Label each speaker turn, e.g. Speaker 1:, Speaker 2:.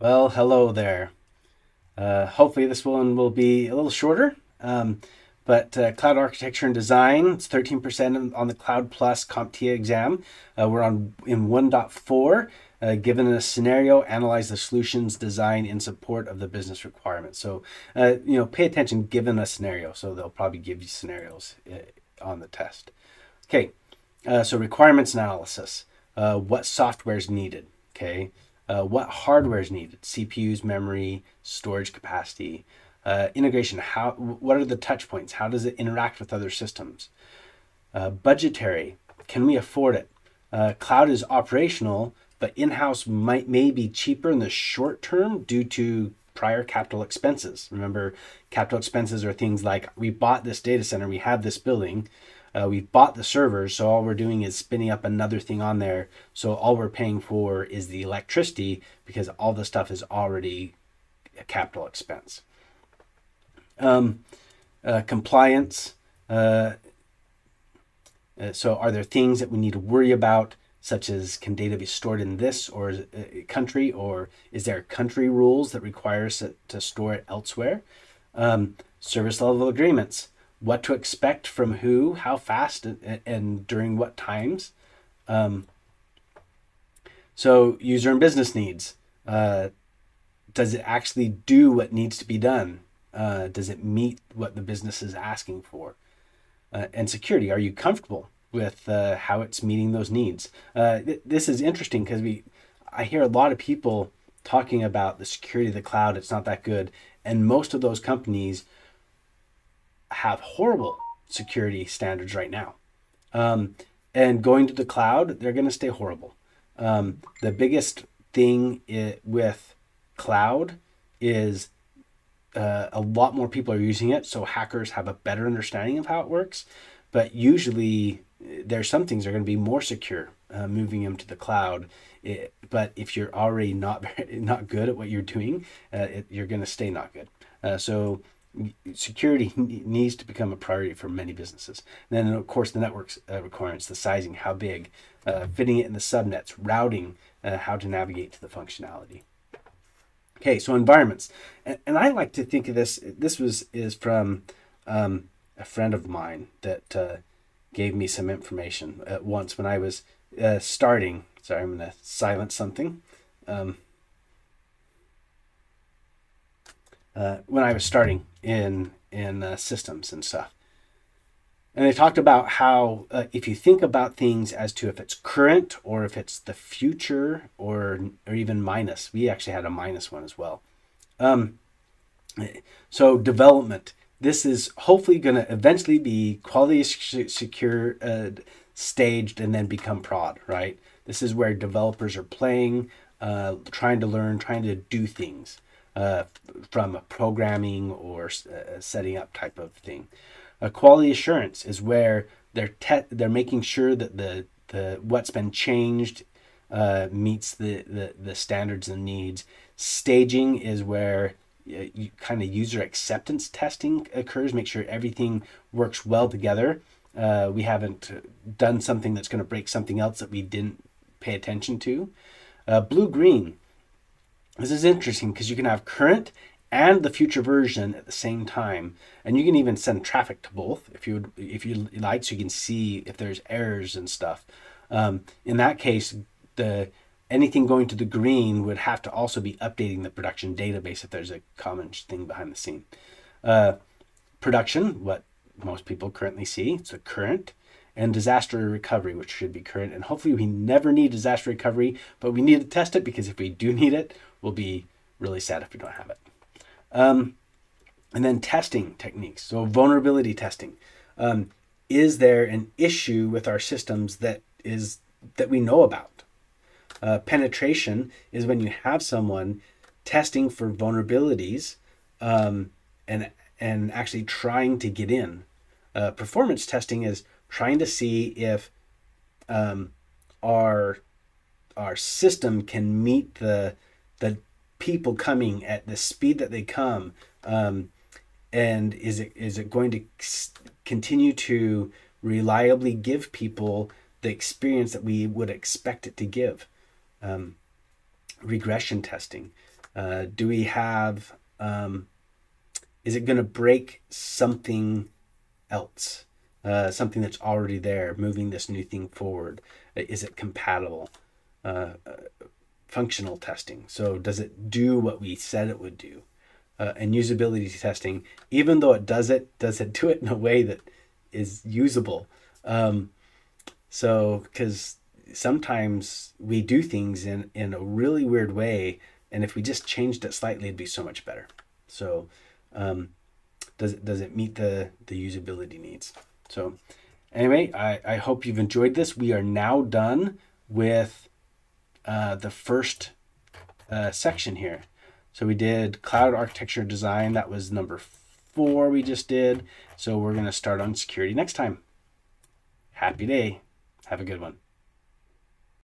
Speaker 1: Well, hello there. Uh, hopefully this one will be a little shorter. Um, but uh, cloud architecture and design, it's 13% on the Cloud Plus CompTIA exam. Uh, we're on in 1.4. Uh, given a scenario, analyze the solutions design in support of the business requirements. So, uh, you know, pay attention given a scenario. So they'll probably give you scenarios uh, on the test. Okay, so requirements analysis. what software is needed? Okay, uh, what hardware is needed, CPUs, memory, storage capacity, uh, integration, how, what are the touch points, how does it interact with other systems, uh, budgetary, can we afford it? Uh, cloud is operational, but in-house might may be cheaper in the short term due to prior capital expenses. Remember, capital expenses are things like we bought this data center, we have this building, uh, we bought the servers, so all we're doing is spinning up another thing on there. So all we're paying for is the electricity because all the stuff is already a capital expense. Um, uh, compliance. Uh, uh so are there things that we need to worry about, such as can data be stored in this or uh, country, or is there country rules that require us to store it elsewhere? Um, service level agreements what to expect from who, how fast, and, and during what times. Um, so, user and business needs. Uh, does it actually do what needs to be done? Uh, does it meet what the business is asking for? Uh, and security. Are you comfortable with uh, how it's meeting those needs? Uh, th- this is interesting because we, I hear a lot of people talking about the security of the cloud. It's not that good, and most of those companies have horrible security standards right now. Um, and going to the cloud, they're going to stay horrible. Um, the biggest thing it, with cloud is uh, a lot more people are using it, so hackers have a better understanding of how it works. But usually, there's some things that are going to be more secure uh, moving them to the cloud. It, but if you're already not not good at what you're doing, uh, it, you're going to stay not good. Uh, so security needs to become a priority for many businesses. And then, of course, the network's uh, requirements, the sizing, how big, uh, fitting it in the subnets, routing, uh, how to navigate to the functionality. Okay, so environments, and, and, I like to think of this. This was is from um, a friend of mine that uh, gave me some information at once when I was uh, starting. Sorry, I'm going to silence something. Um, uh, when I was starting in in uh, systems and stuff. And they talked about how uh, if you think about things as to if it's current or if it's the future or or even minus, we actually had a minus one as well. Um, so development. This is hopefully going to eventually be quality secure, uh, staged, and then become prod. Right. This is where developers are playing, uh, trying to learn, trying to do things uh, from a programming or a setting up type of thing. A quality assurance is where they're they're making sure that the the what's been changed uh, meets the, the the standards and needs. Staging is where you, kind of user acceptance testing occurs. Make sure everything works well together. Uh, we haven't done something that's going to break something else that we didn't pay attention to. Uh, blue green this is interesting because you can have current and the future version at the same time, and you can even send traffic to both if you would, if you like, so you can see if there's errors and stuff. Um, in that case, the anything going to the green would have to also be updating the production database if there's a common thing behind the scene. Uh, production, what most people currently see, it's a current and disaster recovery, which should be current. And hopefully, we never need disaster recovery, but we need to test it because if we do need it, we'll be really sad if we don't have it. Um, and then testing techniques. So, vulnerability testing. Um, is there an issue with our systems that is that we know about? Uh, penetration is when you have someone testing for vulnerabilities um, and and actually trying to get in. Uh, performance testing is trying to see if um, our our system can meet the the people coming at the speed that they come um, and is it is it going to continue to reliably give people the experience that we would expect it to give um, regression testing Uh, do we have, um, is it going to break something else? Uh, something that's already there, moving this new thing forward? Is it compatible? Uh, uh, functional testing. So, does it do what we said it would do? Uh, and usability testing, even though it does it, does it do it in a way that is usable? Um, so, because sometimes we do things in, in a really weird way, and if we just changed it slightly, it'd be so much better. So, um, does it does it meet the the usability needs? So, anyway, I I hope you've enjoyed this. We are now done with uh, the first uh, section here. So we did cloud architecture design. That was number four we just did. So we're going to start on security next time. Happy day. Have a good one.